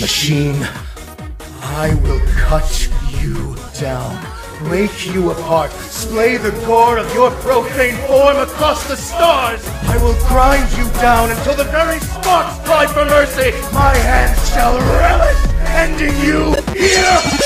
Machine, I will cut you down, break you apart, splay the gore of your profane form across the stars. I will grind you down until the very sparks cry for mercy. My hands shall relish ending you here